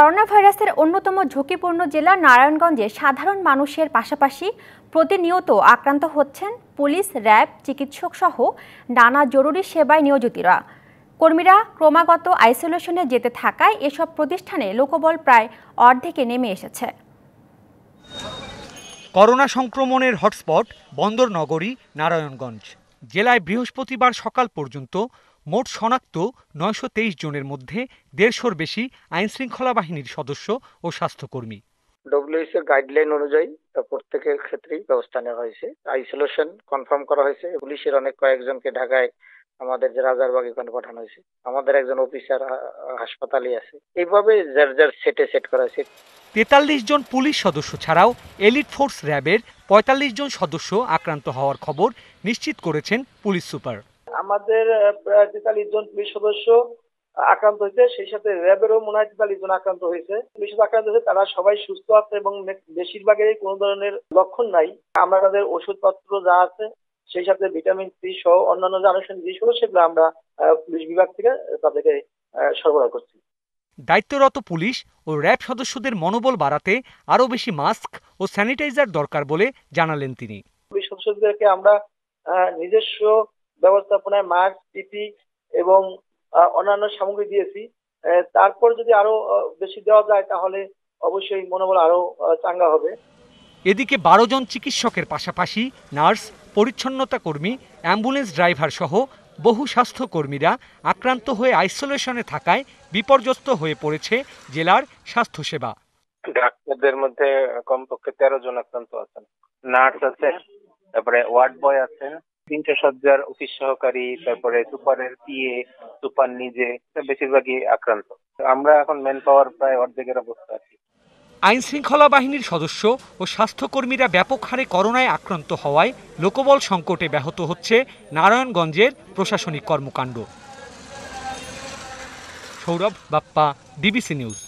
Corona ভাইরাসের অন্যতম ঝুঁকিপূর্ণ জেলা নারায়ণগঞ্জে সাধারণ মানুষের পাশাপাশি প্রতিনিয়ত আক্রান্ত হচ্ছেন পুলিশ, র্যাব, চিকিৎসক সহ নানা জরুরি সেবায় নিয়োজিতরা। কর্মীরা ক্রমাগত আইসোলেশনে যেতে থাকায় এসব প্রতিষ্ঠানে লোকবল প্রায় অর্ধেকে নেমে এসেছে। করোনা সংক্রমণের হটস্পট বন্দর নগরী নারায়ণগঞ্জ। জেলায় বৃহস্পতিবার সকাল পর্যন্ত মোট শনাক্ত নয়শো তেইশ জনের মধ্যে দেড়শোর বেশি আইনশৃঙ্খলা বাহিনীর সদস্য ও স্বাস্থ্যকর্মী। ডব্লিউএসএ গাইডলাইন অনুযায়ী প্রত্যেকের ক্ষেত্রেই ব্যবস্থা নেওয়া হয়েছে। আইসোলেশন কনফার্ম করা হয়েছে। পুলিশের অনেক কয়েকজনকে ঢাকায় আমাদের যে রাজারবাগ এখানে পাঠানো হয়েছে আমাদের একজন অফিসার হাসপাতালে আছে। এইভাবে যার যার সেটে সেট করা হয়েছে। তেতাল্লিশ জন পুলিশ সদস্য ছাড়াও এলিট ফোর্স র্যাবের পঁয়তাল্লিশ জন সদস্য আক্রান্ত হওয়ার খবর নিশ্চিত করেছেন পুলিশ সুপার। আমাদের প্রায় তেতাল্লিশ জন পুলিশ সদস্য আক্রান্ত হয়েছে সেই সাথে র্যাবেরও মনে হয় তেতাল্লিশ জন আক্রান্ত হয়েছে। পুলিশ আক্রান্ত হয়েছে তারা সবাই সুস্থ আছে এবং বেশিরভাগেরই কোনো ধরনের লক্ষণ নাই। আমরা তাদের ওষুধপত্র যা আছে সেই সাথে ভিটামিন সি সহ অন্যান্য যে আনুষ্ঠানিক জিনিসগুলো সেগুলো আমরা পুলিশ বিভাগ থেকে তাদেরকে সরবরাহ করছি। দায়িত্বরত পুলিশ ও র্যাব সদস্যদের মনোবল বাড়াতে আরও বেশি মাস্ক ও স্যানিটাইজার দরকার বলে জানালেন তিনি। পুলিশ সদস্যদেরকে আমরা নিজস্ব ব্যবস্থাপনায় মাস্ক পিপি এবং অন্যান্য সামগ্রী দিয়েছি। তারপর যদি আরও বেশি দেওয়া যায় তাহলে অবশ্যই মনোবল আরও চাঙ্গা হবে। এদিকে বারো জন চিকিৎসকের পাশাপাশি নার্স পরিচ্ছন্নতা কর্মী, অ্যাম্বুলেন্স ড্রাইভার সহ বহু স্বাস্থ্যকর্মীরা আক্রান্ত হয়ে আইসোলেশনে থাকায় বিপর্যস্ত হয়ে পড়েছে জেলার স্বাস্থ্যসেবা। ডাক্তারদের মধ্যে কমপক্ষে তেরো জন আক্রান্ত আছেন। নার্স আছে তারপরে ওয়ার্ড বয় আছেন তিনশো সজ্জার অফিস সহকারী, তারপরে সুপারের পিএ, সুপার নিজে বেশিরভাগই আক্রান্ত। আমরা এখন ম্যান পাওয়ার প্রায় অর্ধেকের অবস্থা আছি। আইন শৃঙ্খলা বাহিনীর সদস্য ও স্বাস্থ্যকর্মীরা ব্যাপক হারে করোনায় আক্রান্ত হওয়ায় লোকবল সংকটে ব্যাহত হচ্ছে নারায়ণগঞ্জের প্রশাসনিক কর্মকাণ্ড। Sourav Bappa DBC news.